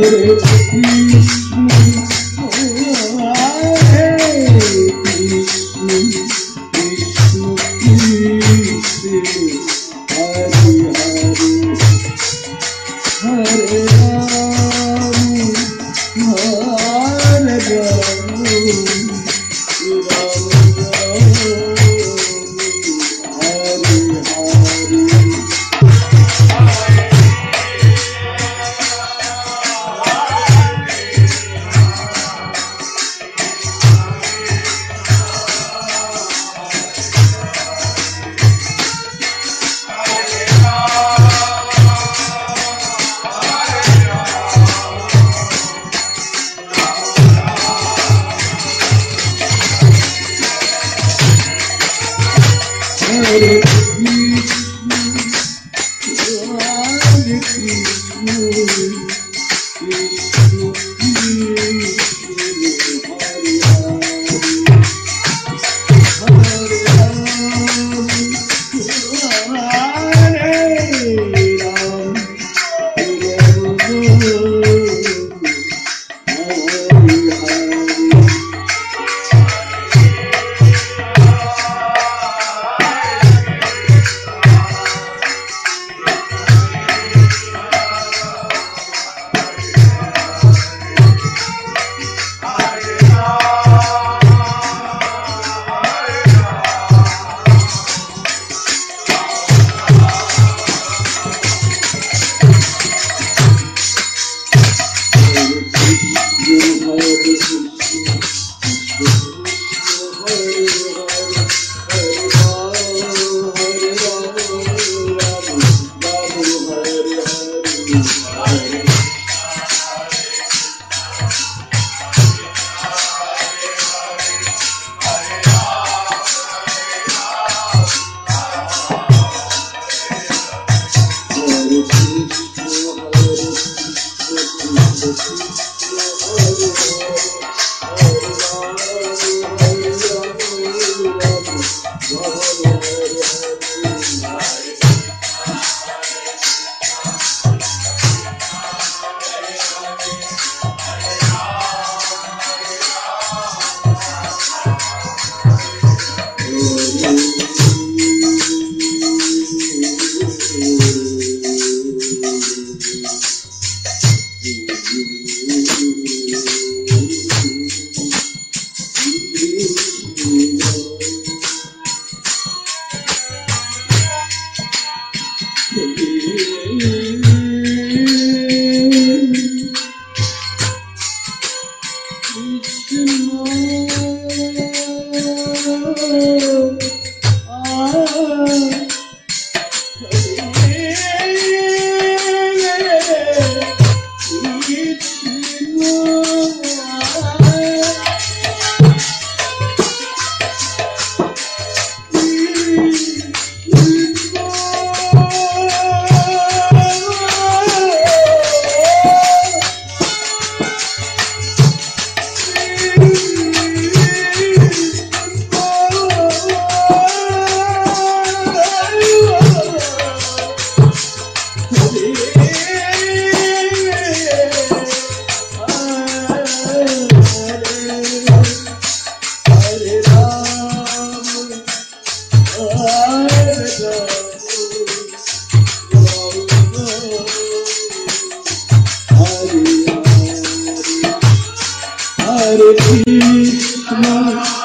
noticed. Hare 往后的日 Baby, come on.